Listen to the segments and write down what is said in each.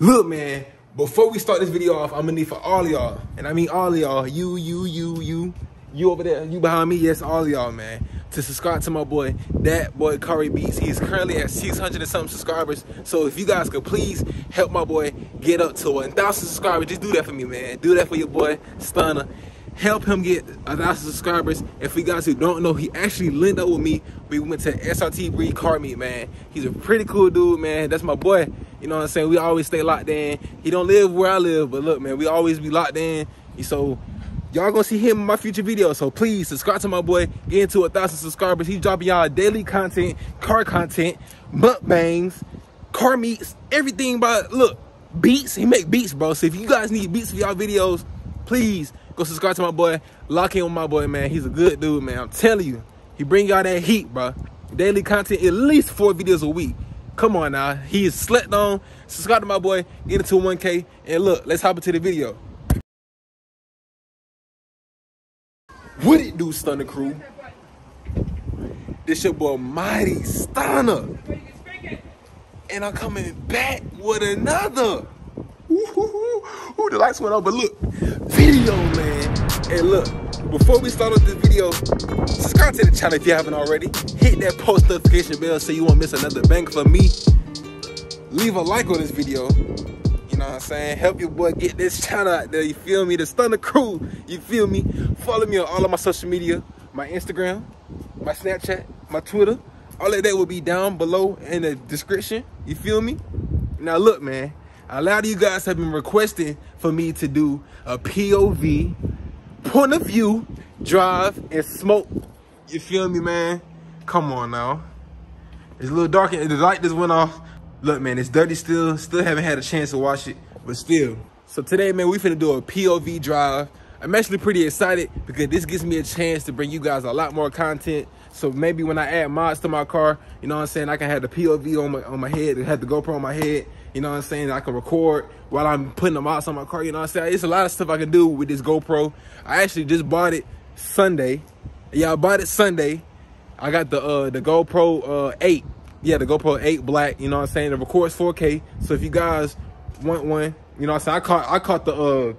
Look, man, before we start this video off, I'm gonna need for all y'all, and I mean all y'all, you, you, you, you, you over there, you behind me, yes, all y'all, man, to subscribe to my boy, that boy Cari Beats. He's currently at 600 and something subscribers. So if you guys could please help my boy get up to 1,000 subscribers, just do that for me, man. Do that for your boy, Stunna. Help him get a thousand subscribers. And for you guys who don't know, he actually linked up with me. We went to SRT Breed Car Meet, man. He's a pretty cool dude, man. That's my boy. You know what I'm saying? We always stay locked in. He don't live where I live, but look, man, we always be locked in. So y'all gonna see him in my future videos. So please subscribe to my boy, get into a thousand subscribers. He's dropping y'all daily content, car content, mukbangs, car meets, everything but look, beats. He make beats, bro. So if you guys need beats for y'all videos, please go subscribe to my boy. Lock in with my boy, man. He's a good dude, man. I'm telling you. He bring y'all that heat, bro. Daily content, at least four videos a week. Come on now. He is slept on. Subscribe to my boy. Get into 1K. And look, let's hop into the video. What it do, Stunna Crew? This your boy Mighty Stunna. And I'm coming back with another. Ooh, the lights went on, but look, video, man. And look, before we start off this video, subscribe to the channel if you haven't already. Hit that post notification bell so you won't miss another bang from me. Leave a like on this video. You know what I'm saying? Help your boy get this channel out there. You feel me? The Stunna Crew. You feel me? Follow me on all of my social media. My Instagram, my Snapchat, my Twitter. All of that will be down below in the description. You feel me? Now look, man. A lot of you guys have been requesting for me to do a POV, point of view, drive, and smoke. You feel me, man? Come on now. It's a little dark and the light just went off. Look, man, it's dirty still. Still haven't had a chance to watch it, but still. So today, man, we finna do a POV drive. I'm actually pretty excited because this gives me a chance to bring you guys a lot more content. So maybe when I add mods to my car, you know what I'm saying, I can have the POV on my on my head and have the GoPro on my head. You know what I'm saying? I can record while I'm putting the mods on my car. You know what I'm saying? It's a lot of stuff I can do with this GoPro. I actually just bought it Sunday. Yeah, I bought it Sunday. I got the uh the GoPro uh 8. Yeah, the GoPro 8 black, you know what I'm saying? It records 4K. So if you guys want one, you know what I'm saying? I caught I caught the uh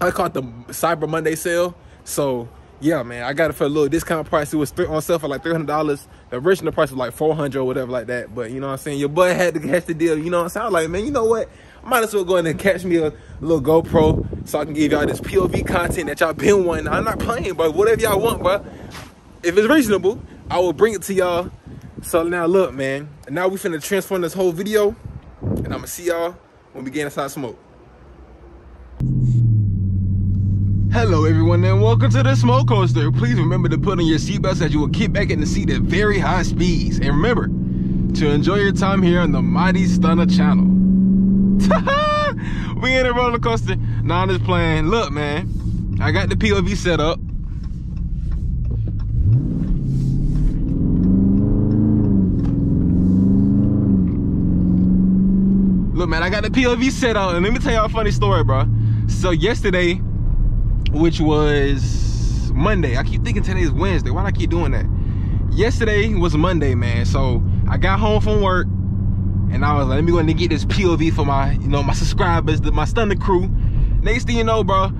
I caught the Cyber Monday sale. So yeah, man, I got it for a little discount price. It was on sale for like $300. The original price was like 400 or whatever like that. But you know what I'm saying? Your boy had to catch the deal. You know what I'm saying? I was like, man, you know what? I might as well go in and catch me a little GoPro so I can give y'all this POV content that y'all been wanting. I'm not playing, but whatever y'all want, bro. If it's reasonable, I will bring it to y'all. So now look, man. Now we finna transform this whole video. And I'm gonna see y'all when we get inside smoke. Hello everyone and welcome to the Smoke Coaster. Please remember to put on your seatbelts as you will kick back in the seat at very high speeds. And remember to enjoy your time here on the Mighty Stunna channel. we in a roller coaster. Now I'm just playing. Look man, I got the POV set up. Look man, I got the POV set up and let me tell y'all a funny story bro. So yesterday which was Monday. I keep thinking today is Wednesday. Why do I keep doing that? Yesterday was Monday, man. So I got home from work and I was like, let me go in and get this POV for my, you know, my subscribers, my Stunna crew. Next thing you know, bro,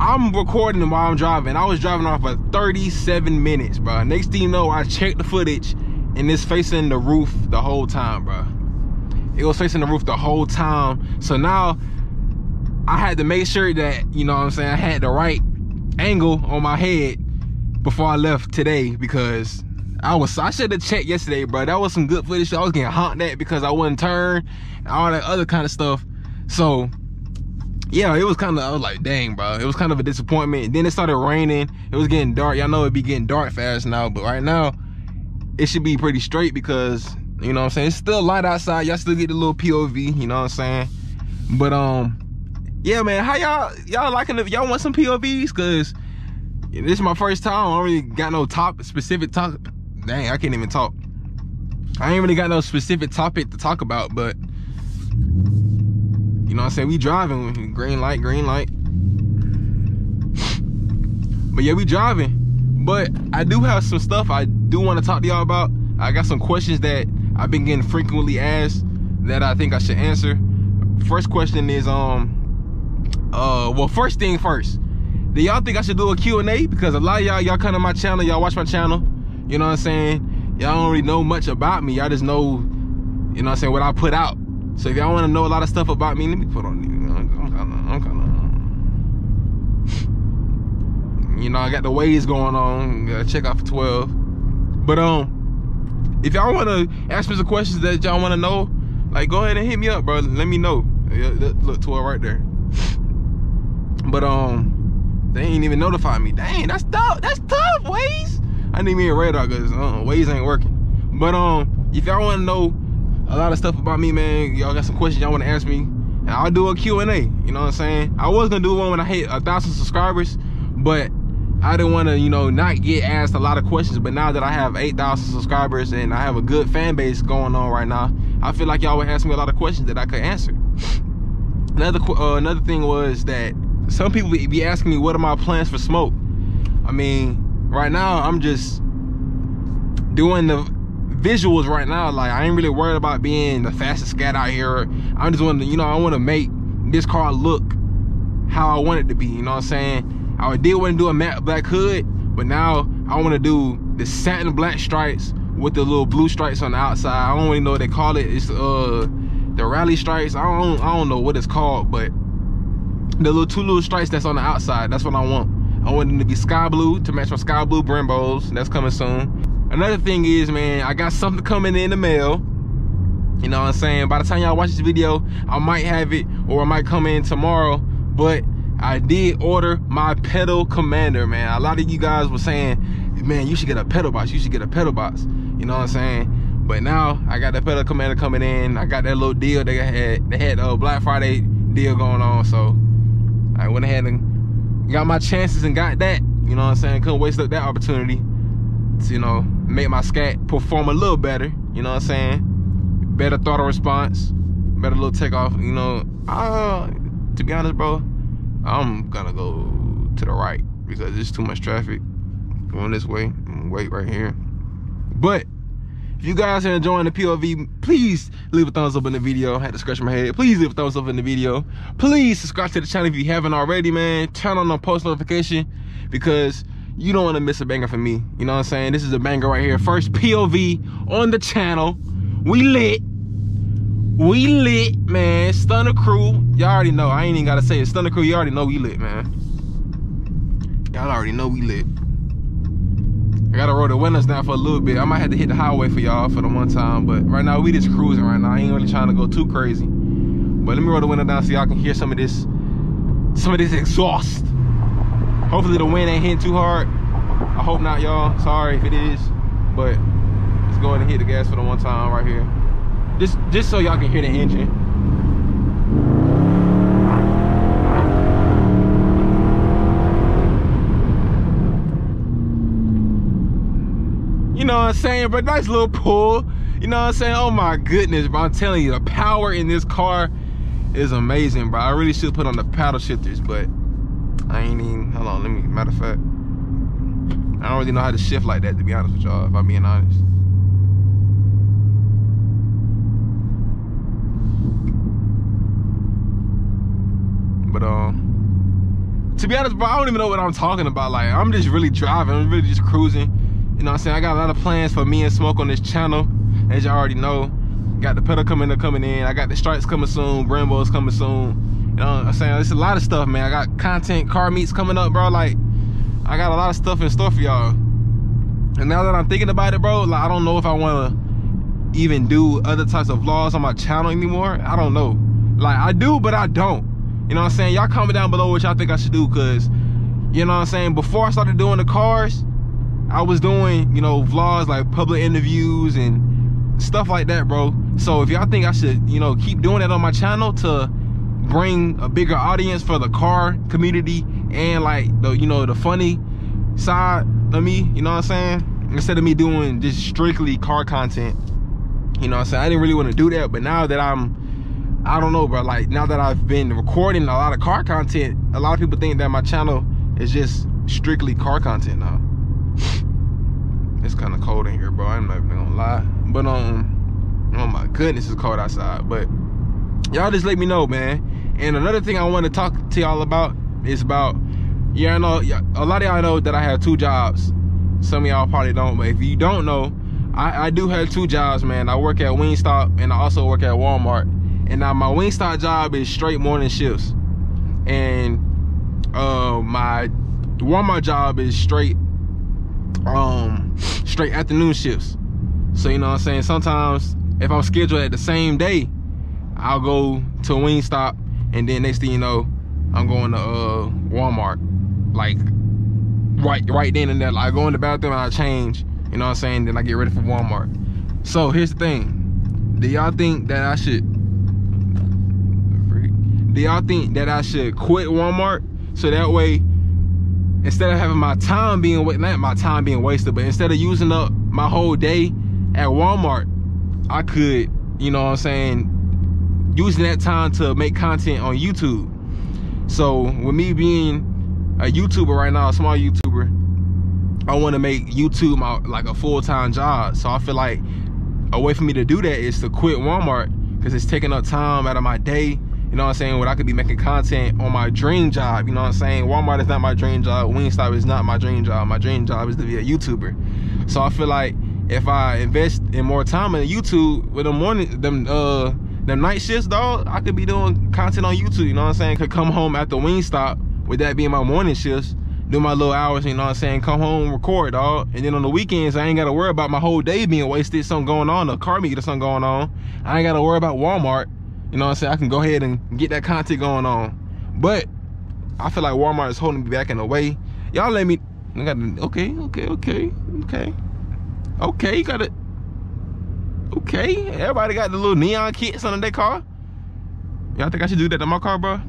I'm recording while I'm driving. I was driving off for 37 minutes, bro. Next thing you know, I checked the footage and it's facing the roof the whole time, bro. It was facing the roof the whole time. So now I had to make sure that, you know what I'm saying, I had the right angle on my head before I left today because I was I should have checked yesterday, bro. That was some good footage. I was getting honked at because I wouldn't turn and all that other kind of stuff. So yeah, it was kind of I was like, dang, bro. It was kind of a disappointment. Then it started raining. It was getting dark. Y'all know it be getting dark fast now, but right now it should be pretty straight because you know what I'm saying. It's still light outside. Y'all still get the little POV. You know what I'm saying. But um, yeah, man, how y'all y'all liking it? Y'all want some POVs? Cause this is my first time. I don't really got no top specific talk. Dang, I can't even talk. I ain't really got no specific topic to talk about, but you know what I'm saying? We driving, green light, green light. But yeah, we driving. But I do have some stuff I do want to talk to y'all about. I got some questions that I've been getting frequently asked that I think I should answer first question is um uh well first thing first. Do y'all think I should do a Q&A? Because a lot of y'all y'all come to my channel, y'all watch my channel. You know what I'm saying? Y'all don't really know much about me. Y'all just know, you know what I'm saying, what I put out. So if y'all want to know a lot of stuff about me, let me put on. You know, I'm kind of, I'm kind of. You know, I got the waves going on. Gotta check out for 12. But um, if y'all want to ask me some questions that y'all want to know, like go ahead and hit me up, bro. Let me know. Look, 12 right there. But um, they ain't even notify me. Dang, that's tough. That's tough, Waze. I need me a radar because uh, Waze ain't working. But um, if y'all want to know a lot of stuff about me, man, y'all got some questions y'all want to ask me, and I'll do a Q&A. You know what I'm saying? I was gonna do one when I hit a thousand subscribers, but I didn't want to, you know, not get asked a lot of questions. But now that I have 8,000 subscribers and I have a good fan base going on right now, I feel like y'all would ask me a lot of questions that I could answer. Another uh, another thing was that some people be asking me what are my plans for smoke. I mean, right now I'm just doing the visuals right now. Like I ain't really worried about being the fastest scat out here. I'm just wanting to, you know, I want to make this car look how I want it to be. You know what I'm saying? I did want to do a matte black hood, but now I want to do the satin black stripes with the little blue stripes on the outside. I don't really know what they call it. It's uh the rally stripes. I don't I don't know what it's called, but the little two little stripes that's on the outside, that's what I want. I want them to be sky blue to match my sky blue Brembos. That's coming soon. Another thing is, man, I got something coming in the mail. You know what I'm saying? By the time y'all watch this video, I might have it or I might come in tomorrow. But I did order my pedal commander, man. A lot of you guys were saying, man, you should get a pedal box. You should get a pedal box. You know what I'm saying? But now I got the pedal commander coming in. I got that little deal they had. They had a Black Friday deal going on. So I went ahead and got my chances and got that. You know what I'm saying? Couldn't waste up that opportunity to, you know, make my scat perform a little better. You know what I'm saying? Better throttle response, better little takeoff. You know, uh, to be honest, bro, I'm gonna go to the right because there's too much traffic going this way. Wait right here. But if you guys are enjoying the POV, please leave a thumbs up in the video. I had to scratch my head. Please leave a thumbs up in the video. Please subscribe to the channel if you haven't already, man. Turn on the post notification because you don't want to miss a banger from me. You know what I'm saying? This is a banger right here. First POV on the channel. We lit. We lit, man. Stunna crew. Y'all already know. I ain't even gotta say it. Stunna crew, you already know we lit, man. Y'all already know we lit. I gotta roll the windows down for a little bit. I might have to hit the highway for y'all for the one time, but right now we just cruising right now. I ain't really trying to go too crazy. But let me roll the window down so y'all can hear some of this, some of this exhaust. Hopefully the wind ain't hitting too hard. I hope not, y'all. Sorry if it is, but let's go ahead and hit the gas for the one time right here. Just, just so y'all can hear the engine. You know what I'm saying, but nice little pull. You know what I'm saying? Oh my goodness, bro. I'm telling you, the power in this car is amazing, bro. I really should put on the paddle shifters, but I ain't even, hold on, let me, matter of fact. I don't really know how to shift like that, to be honest with y'all, if I'm being honest. But, um, to be honest, bro, I don't even know what I'm talking about. Like, I'm just really driving. I'm really just cruising. You know what I'm saying? I got a lot of plans for me and Smoke on this channel, as y'all already know. Got the pedal coming coming in. I got the stripes coming soon. Brembo's coming soon. You know what I'm saying? It's a lot of stuff, man. I got content, car meets coming up, bro. Like, I got a lot of stuff in store for y'all. And now that I'm thinking about it, bro, like, I don't know if I want to even do other types of vlogs on my channel anymore. I don't know. Like, I do, but I don't. You know what I'm saying? Y'all comment down below what y'all think I should do, because, you know what I'm saying? Before I started doing the cars, I was doing, you know, vlogs like public interviews and stuff like that, bro. So if y'all think I should, you know, keep doing that on my channel to bring a bigger audience for the car community and like the you know the funny side of me you know what i'm saying? Instead of me doing just strictly car content you know what i'm saying? I didn't really want to do that but now that i'm i don't know bro like now that i've been recording a lot of car content a lot of people think that my channel is just strictly car content now it's kind of cold in here bro i'm not even gonna lie but um oh my goodness it's cold outside but y'all just let me know, man. And another thing I want to talk to y'all about is about, yeah, I know, a lot of y'all know that I have two jobs. Some of y'all probably don't, but if you don't know, I, I do have two jobs, man. I work at Wingstop and I also work at Walmart. And now my Wingstop job is straight morning shifts. And uh, my Walmart job is straight um straight afternoon shifts. So you know what I'm saying? Sometimes if I'm scheduled at the same day, I'll go to Wingstop and then next thing you know, I'm going to uh Walmart. Like right right then and there. Like I go in the bathroom and I change, you know what I'm saying? Then I get ready for Walmart. So here's the thing. Do y'all think that I should do y'all think that I should quit Walmart so that way instead of having my time being not my time being wasted, but instead of using up my whole day at Walmart, I could, you know what I'm saying, using that time to make content on YouTube. So with me being a YouTuber right now, a small YouTuber, I want to make YouTube my like a full-time job. So I feel like a way for me to do that is to quit Walmart because it's taking up time out of my day you know what I'm saying? When I could be making content on my dream job, you know what I'm saying? Walmart is not my dream job. Wingstop is not my dream job. My dream job is to be a YouTuber. So I feel like if I invest in more time in YouTube with the morning, them uh, them night shifts, dog, I could be doing content on YouTube. You know what I'm saying? Could come home after Wingstop with that being my morning shifts, do my little hours. You know what I'm saying? Come home, record, dog, and then on the weekends I ain't gotta worry about my whole day being wasted. Something going on, a car meet or something going on. I ain't gotta worry about Walmart you know what I'm saying? I can go ahead and get that content going on. But I feel like Walmart is holding me back in a way. Y'all let me, I got okay, okay, okay, okay. Okay, you got it. Okay, everybody got the little neon kits on their car. Y'all think I should do that to my car, bro?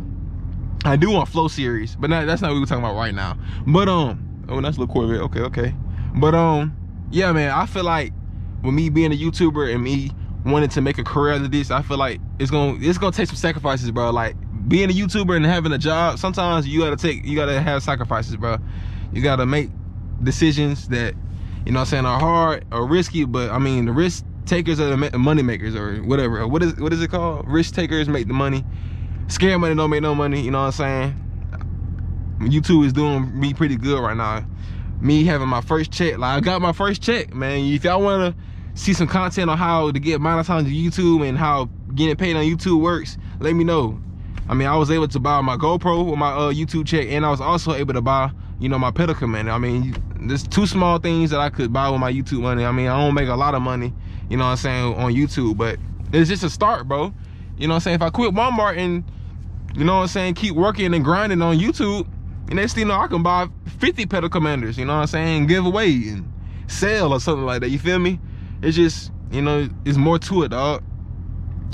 I do want Flow Series, but not, that's not what we're talking about right now. But um, oh, that's a little Corvette. Okay, okay. But um, yeah, man, I feel like with me being a YouTuber and me wanting to make a career out of this, I feel like it's gonna it's gonna take some sacrifices, bro. Like being a YouTuber and having a job, sometimes you gotta take you gotta have sacrifices, bro. You gotta make decisions that you know what I'm saying are hard or risky, but I mean the risk takers are the money makers or whatever. What is what is it called? Risk takers make the money. Scare money don't make no money, you know what I'm saying? YouTube is doing me pretty good right now. Me having my first check, like I got my first check, man. If y'all wanna see some content on how to get monetized on YouTube and how getting paid on YouTube works, let me know. I mean, I was able to buy my GoPro with my uh, YouTube check, and I was also able to buy, you know, my pedal commander. I mean, there's two small things that I could buy with my YouTube money. I mean, I don't make a lot of money, you know what I'm saying, on YouTube, but it's just a start, bro. You know what I'm saying? If I quit Walmart and, you know what I'm saying, keep working and grinding on YouTube, and next thing you know, I can buy 50 pedal commanders, you know what I'm saying, give away and sell or something like that, you feel me? It's just, you know, it's more to it, dog.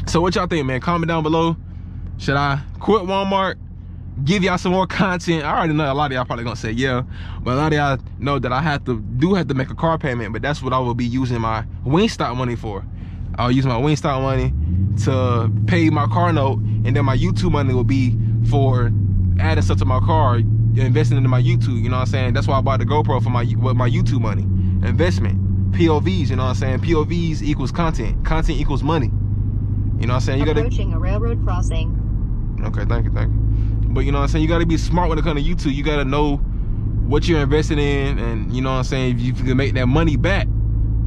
So what y'all think, man? Comment down below. Should I quit Walmart? Give y'all some more content. I already know a lot of y'all probably gonna say yeah, but a lot of y'all know that I have to do have to make a car payment, but that's what I will be using my Wingstop money for. I'll use my Wingstop money to pay my car note, and then my YouTube money will be for adding stuff to my car, investing into my YouTube. You know what I'm saying? That's why I bought the GoPro for my with my YouTube money investment. POVs, you know what I'm saying? POVs equals content. Content equals money. You know what I'm saying? You gotta approaching a railroad crossing. Okay, thank you, thank you. But you know what I'm saying? You gotta be smart when it comes to YouTube. You gotta know what you're investing in and you know what I'm saying, if you can make that money back.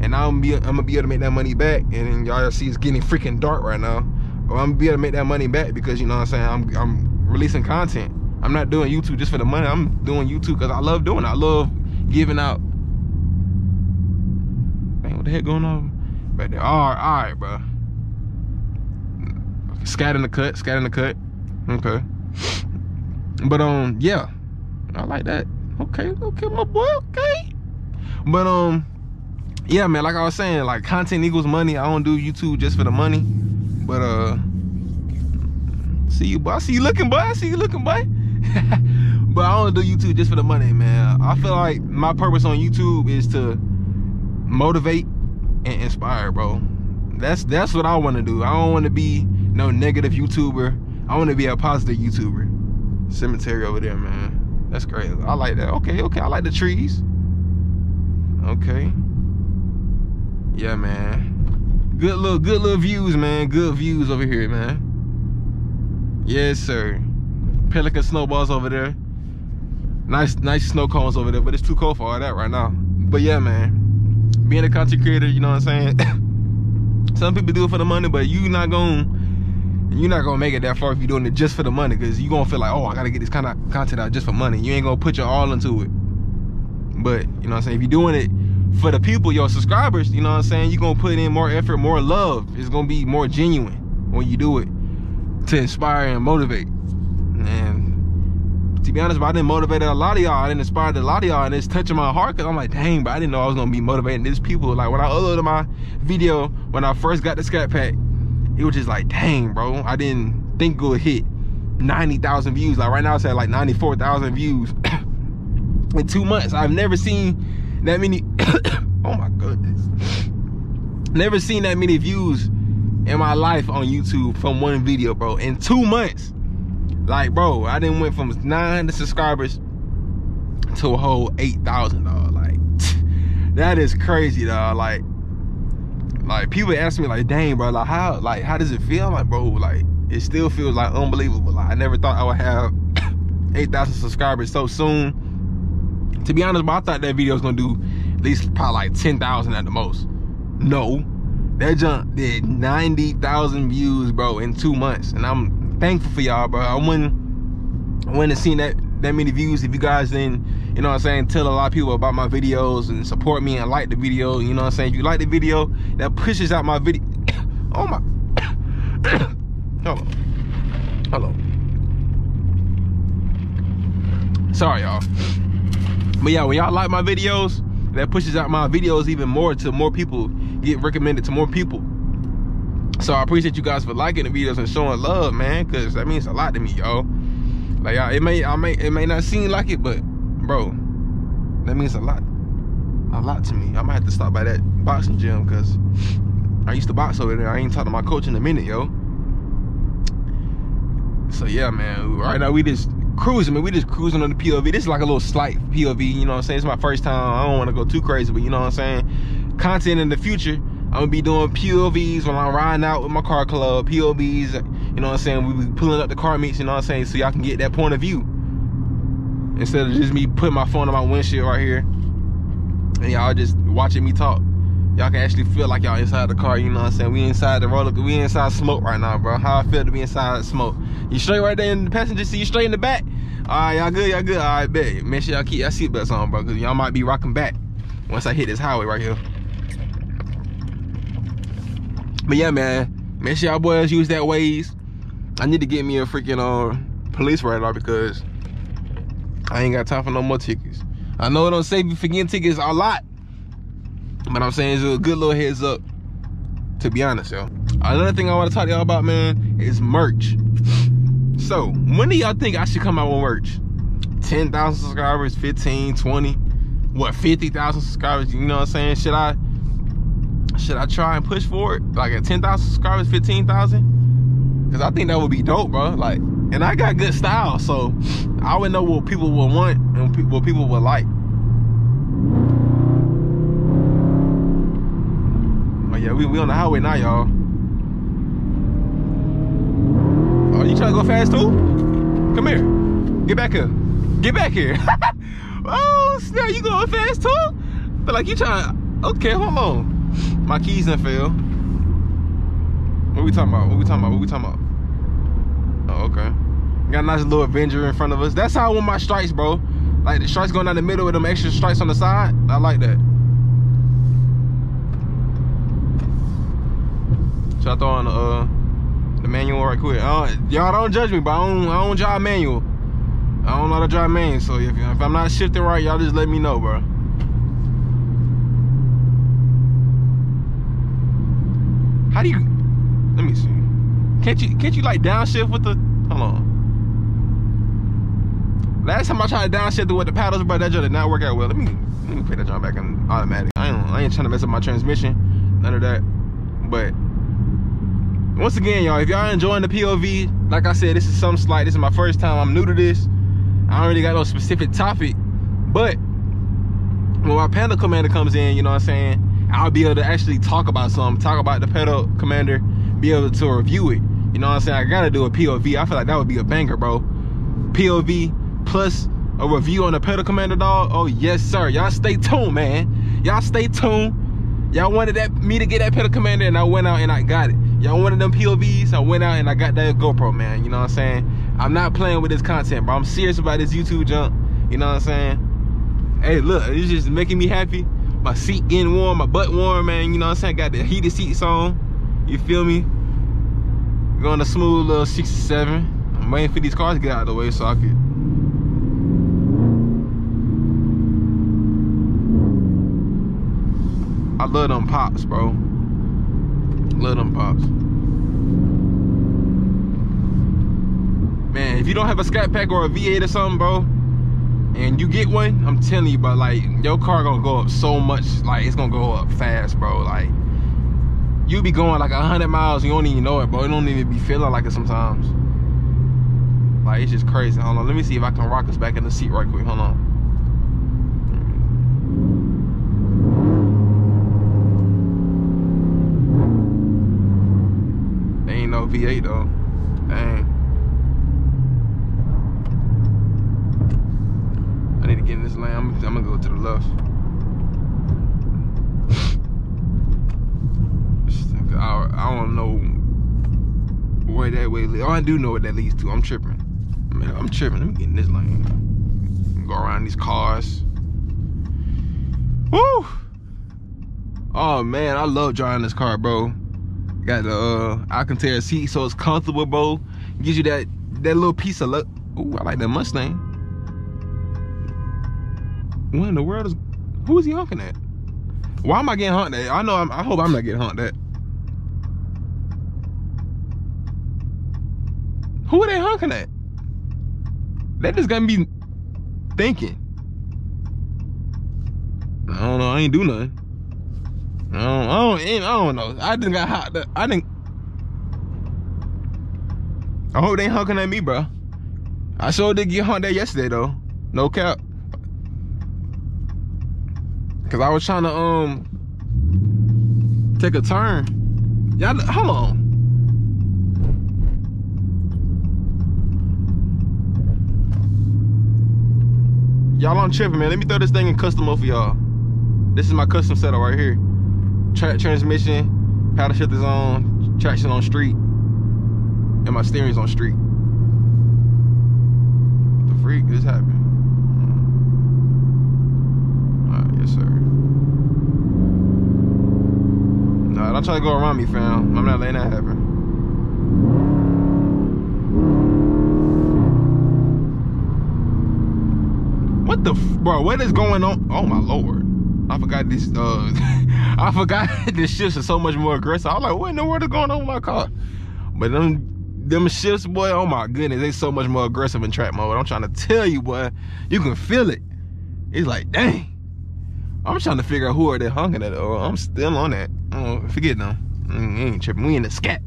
And I'm gonna be I'm gonna be able to make that money back. And y'all see it's getting freaking dark right now. But I'm gonna be able to make that money back because you know what I'm saying, I'm I'm releasing content. I'm not doing YouTube just for the money. I'm doing YouTube because I love doing it. I love giving out the heck going on back there? All right, all right, bro. Scat in the cut, scat in the cut. Okay. But um, yeah, I like that. Okay, okay, my boy. Okay. But um, yeah, man. Like I was saying, like content equals money. I don't do YouTube just for the money. But uh, see you, boy. I see you looking, boy. I see you looking, boy. but I don't do YouTube just for the money, man. I feel like my purpose on YouTube is to motivate and inspire, bro. That's that's what I want to do. I don't want to be no negative YouTuber. I want to be a positive YouTuber. Cemetery over there, man. That's great. I like that. Okay, okay. I like the trees. Okay. Yeah, man. Good little good little views, man. Good views over here, man. Yes, sir. Pelican snowballs over there. Nice, nice snow cones over there, but it's too cold for all that right now. But yeah, man, being a content creator, you know what I'm saying? Some people do it for the money, but you not gonna you're not gonna make it that far if you're doing it just for the money, because you're gonna feel like, oh, I gotta get this kind of content out just for money. You ain't gonna put your all into it. But you know what I'm saying? If you're doing it for the people, your subscribers, you know what I'm saying? You're gonna put in more effort, more love. It's gonna be more genuine when you do it to inspire and motivate. And to be honest, I didn't motivate a lot of y'all. I didn't inspire a lot of y'all, and it's touching my heart because I'm like, dang, but I didn't know I was gonna be motivating these people. Like when I uploaded my video when I first got the Scat Pack, it was just like, dang, bro, I didn't think it would hit 90,000 views. Like right now, it's at like 94,000 views in two months. I've never seen that many. oh my goodness. Never seen that many views in my life on YouTube from one video, bro. In two months. Like, bro, I didn't went from 900 subscribers to a whole 8,000, dog. Like, that is crazy, dog. Like, like people ask me, like, dang, bro, like, how, like, how does it feel? Like, bro, like, it still feels like unbelievable. Like, I never thought I would have 8,000 subscribers so soon. To be honest, bro, I thought that video was gonna do at least probably like 10,000 at the most. No, that jump did 90,000 views, bro, in two months. And I'm thankful for y'all, bro. I wouldn't, I wouldn't have seen that, that many views if you guys didn't, you know what I'm saying, tell a lot of people about my videos and support me and like the video. You know what I'm saying? If you like the video, that pushes out my video. oh my. Hello. Hello. Sorry, y'all. But yeah, when y'all like my videos, that pushes out my videos even more to more people get recommended to more people so i appreciate you guys for liking the videos and showing love man because that means a lot to me y'all like y'all it may i may it may not seem like it but bro that means a lot a lot to me i might have to stop by that boxing gym because i used to box over there i ain't talked to my coach in a minute yo so yeah man right now we just cruising, man. We just cruising on the POV. This is like a little slight POV, you know what I'm saying? It's my first time. I don't want to go too crazy, but you know what I'm saying? Content in the future, I'm gonna be doing POVs when I'm riding out with my car club, POVs, you know what I'm saying? We be pulling up the car meets, you know what I'm saying? So y'all can get that point of view. Instead of just me putting my phone on my windshield right here and y'all just watching me talk y'all can actually feel like y'all inside the car, you know what I'm saying? We inside the roller, we inside smoke right now, bro. How I feel to be inside smoke. You straight right there in the passenger seat, you straight in the back. All right, y'all good, y'all good. All right, bet. Make sure y'all keep y'all seatbelts on, bro, because y'all might be rocking back once I hit this highway right here. But yeah, man, make sure y'all boys use that Waze. I need to get me a freaking uh, police radar because I ain't got time for no more tickets. I know it don't save you for getting tickets a lot, but I'm saying it's a good little heads up, to be honest, yo. Another thing I want to talk to y'all about, man, is merch. So, when do y'all think I should come out with merch? 10,000 subscribers, 15, 20, what, 50,000 subscribers, you know what I'm saying? Should I, should I try and push for it? Like at 10,000 subscribers, 15,000? Because I think that would be dope, bro. Like, and I got good style, so I would know what people would want and what people would like. Oh yeah, we, we on the highway now, y'all. Oh, you trying to go fast too? Come here. Get back here. Get back here. oh, snap, you going fast too? But like you trying, okay, hold on. My keys didn't fail. What we talking about? What we talking about? What we talking about? Oh, okay. Got a nice little Avenger in front of us. That's how I want my stripes, bro. Like the stripes going down the middle with them extra stripes on the side. I like that. Should I throw on the, uh, the manual right quick? Y'all don't judge me, but I don't, I don't drive manual. I don't know how to drive manual, so if, if I'm not shifting right, y'all just let me know, bro. How do you, let me see. Can't you, can't you like downshift with the, hold on. Last time I tried to downshift with the paddles, but that did not work out well. Let me, let me put that joint back in automatic. I ain't, I ain't trying to mess up my transmission, none of that. But once again, y'all, if y'all enjoying the POV, like I said, this is some slight. This is my first time. I'm new to this. I don't really got no specific topic. But when my pedal commander comes in, you know what I'm saying, I'll be able to actually talk about something, talk about the pedal commander, be able to review it. You know what I'm saying? I gotta do a POV. I feel like that would be a banger, bro. POV plus a review on the pedal commander dog. Oh yes, sir. Y'all stay tuned, man. Y'all stay tuned. Y'all wanted that me to get that pedal commander and I went out and I got it. Y'all wanted them POVs, I went out and I got that GoPro, man. You know what I'm saying? I'm not playing with this content, bro. I'm serious about this YouTube jump. You know what I'm saying? Hey, look, it's just making me happy. My seat getting warm, my butt warm, man. You know what I'm saying? Got the heated seats on. You feel me? Going a smooth little 67. I'm waiting for these cars to get out of the way so I could I love them pops, bro. Love them pops. Man, if you don't have a Scat Pack or a V8 or something, bro, and you get one, I'm telling you, but like your car gonna go up so much, like it's gonna go up fast, bro. Like you be going like hundred miles, you don't even know it, bro. You don't even be feeling like it sometimes. Like it's just crazy. Hold on, let me see if I can rock us back in the seat right quick. Hold on. Ain't no V8 though. Dang. I need to get in this lane. I'm, I'm gonna go to the left. I, I don't know where that way leads. Oh, I do know what that leads to. I'm tripping. Man, I'm tripping. Let me get in this lane. Go around these cars. Woo! Oh man, I love driving this car, bro. Got the uh Alcantara seat, so it's comfortable, bro. Gives you that that little piece of luck. Ooh, I like that Mustang. What in the world is? Who is he honking at? Why am I getting honked at? I know. I'm, I hope I'm not getting honked at. Who are they honking at? They just got me thinking. I don't know. I ain't do nothing. I don't. I don't, I don't know. I just got hot. I didn't. I hope they ain't honking at me, bro. I sure did get honked at yesterday though. No cap. Cause I was trying to um take a turn. Y'all, hold on. Y'all on tripping, man. Let me throw this thing in custom mode for y'all. This is my custom setup right here. Tra transmission, paddle shifters on, traction on street, and my steering's on street. What the freak is happening? Mm. Alright, yes sir. Nah, don't try to go around me, fam. I'm not letting that happen. What the, bro, what is going on? Oh my Lord. I forgot this, uh, I forgot this shifts are so much more aggressive. I'm like, what in the world is going on with my car? But them, them shifts, boy, oh my goodness, they so much more aggressive in track mode. I'm trying to tell you, boy, you can feel it. It's like, dang. I'm trying to figure out who are they honking at. Oh, I'm still on that. Oh, forget them. Mm, ain't tripping. We in the scat.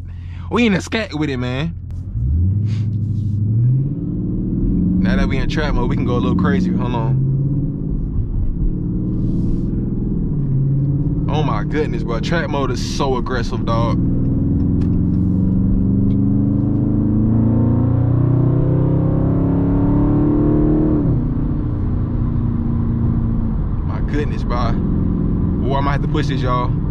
We in the scat with it, man. Now that we in track mode, we can go a little crazy. Hold on. Oh my goodness, bro. Track mode is so aggressive, dog. My goodness, bro. Boy, I might have to push this, y'all.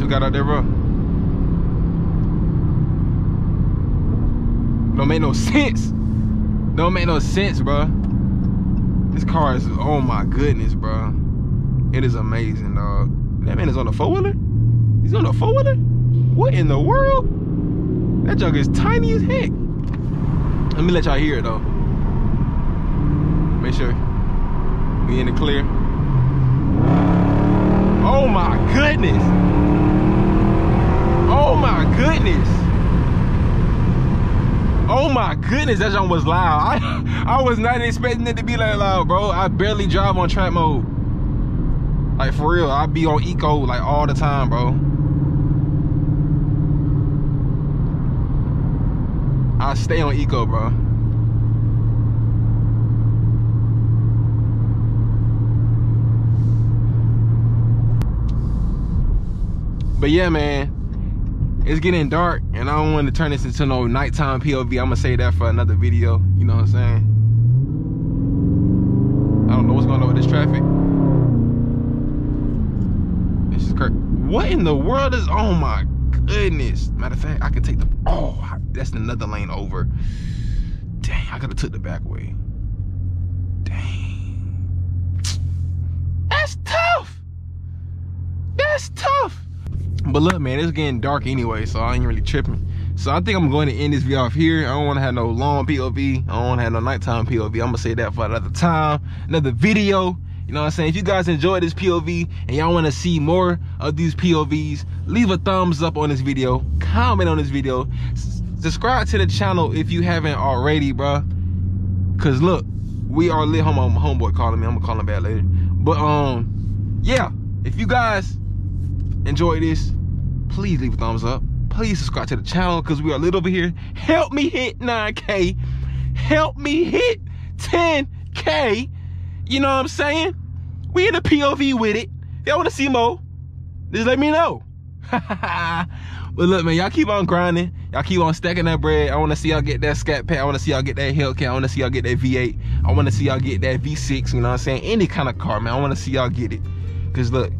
We got out there, bro? Don't make no sense. Don't make no sense, bro. This car is, oh my goodness, bro. It is amazing, dog. That man is on a four-wheeler? He's on a four-wheeler? What in the world? That junk is tiny as heck. Let me let y'all hear it, though. Make sure we in the clear. Oh my goodness. Oh my goodness. Oh my goodness, that jump was loud. I, I was not expecting it to be that loud, bro. I barely drive on track mode. Like for real, I be on eco like all the time, bro. I stay on eco, bro. But yeah, man it's getting dark and I don't want to turn this into no nighttime POV. I'm gonna say that for another video. You know what I'm saying? I don't know what's going on with this traffic. This is crazy. What in the world is, oh my goodness. Matter of fact, I can take the, oh, that's another lane over. Dang, I could have took the back way. Dang. That's tough. That's tough. But look, man, it's getting dark anyway, so I ain't really tripping. So I think I'm going to end this video off here. I don't want to have no long POV. I don't want to have no nighttime POV. I'm going to say that for another time, another video. You know what I'm saying? If you guys enjoyed this POV and y'all want to see more of these POVs, leave a thumbs up on this video, comment on this video, subscribe to the channel if you haven't already, bro. Cause look, we are lit. Home, on my homeboy calling me. I'm gonna call him back later. But um, yeah. If you guys enjoy this, please leave a thumbs up. Please subscribe to the channel because we are lit over here. Help me hit 9K. Help me hit 10K. You know what I'm saying? We in a POV with it. Y'all want to see more? Just let me know. but look, man, y'all keep on grinding. Y'all keep on stacking that bread. I want to see y'all get that scat pack. I want to see y'all get that Hellcat. I want to see y'all get that V8. I want to see y'all get that V6. You know what I'm saying? Any kind of car, man. I want to see y'all get it. Because look,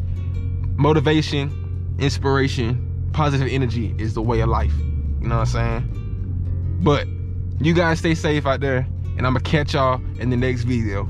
motivation, inspiration, positive energy is the way of life. You know what I'm saying? But you guys stay safe out there. And I'm going to catch y'all in the next video.